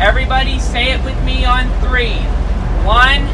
Everybody say it with me on three. One.